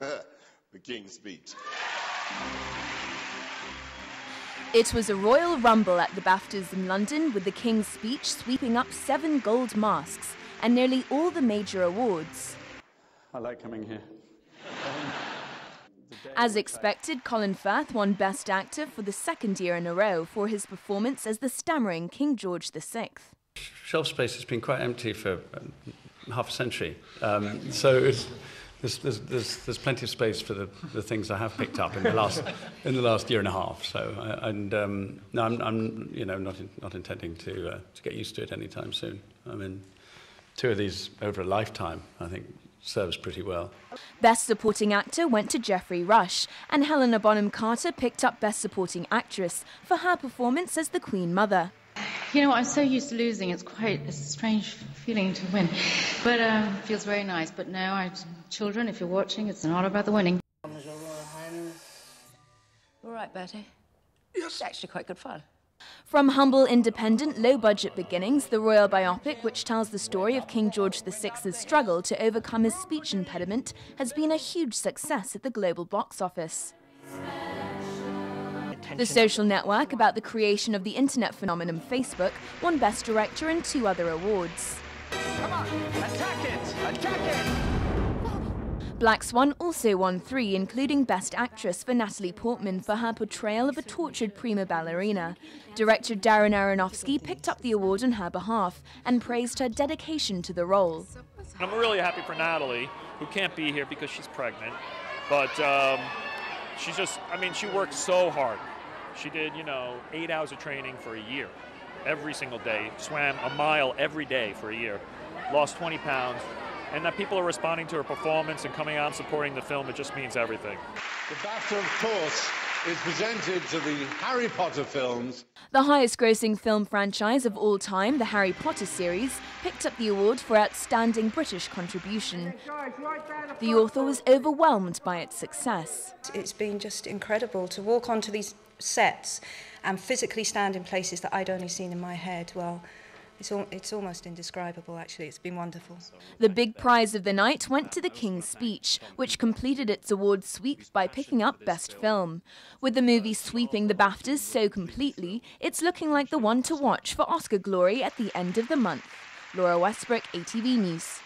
the King's Speech. It was a royal rumble at the BAFTAs in London with the King's Speech sweeping up seven gold masks and nearly all the major awards. I like coming here. As expected, Colin Firth won Best Actor for the second year in a row for his performance as the stammering King George VI. Shelf space has been quite empty for um, half a century, um, so there's, there's, there's, there's, plenty of space for the, the things I have picked up in the last in the last year and a half. So, uh, and um, no, I'm, I'm, you know not in, not intending to uh, to get used to it anytime soon. I mean, two of these over a lifetime, I think, serves pretty well. Best Supporting Actor went to Geoffrey Rush, and Helena Bonham Carter picked up Best Supporting Actress for her performance as the Queen Mother. You know, I'm so used to losing. It's quite a strange feeling to win, but um, it feels very nice. But now, I, children, if you're watching, it's not about the winning. All right, Bertie. Yes. It's actually quite good fun. From humble, independent, low budget beginnings, the royal biopic, which tells the story of King George VI's struggle to overcome his speech impediment, has been a huge success at the global box office. The social network about the creation of the internet phenomenon Facebook won Best Director and two other awards. Come on, attack it! Attack it! Black Swan also won three, including Best Actress for Natalie Portman for her portrayal of a tortured prima ballerina. Director Darren Aronofsky picked up the award on her behalf and praised her dedication to the role. I'm really happy for Natalie, who can't be here because she's pregnant, but um, she's just, I mean, she worked so hard. She did, you know, eight hours of training for a year, every single day, swam a mile every day for a year, lost 20 pounds, and that people are responding to her performance and coming out and supporting the film, it just means everything. The BAFTA, of course, is presented to the Harry Potter films. The highest grossing film franchise of all time, the Harry Potter series, picked up the award for Outstanding British Contribution. The author was overwhelmed by its success. It's been just incredible to walk onto these sets and physically stand in places that I'd only seen in my head. Well, it's, it's almost indescribable, actually. It's been wonderful. The big prize of the night went to The King's Speech, which completed its award sweep by picking up Best Film. With the movie sweeping the BAFTAs so completely, it's looking like the one to watch for Oscar glory at the end of the month. Laura Westbrook, ATV News.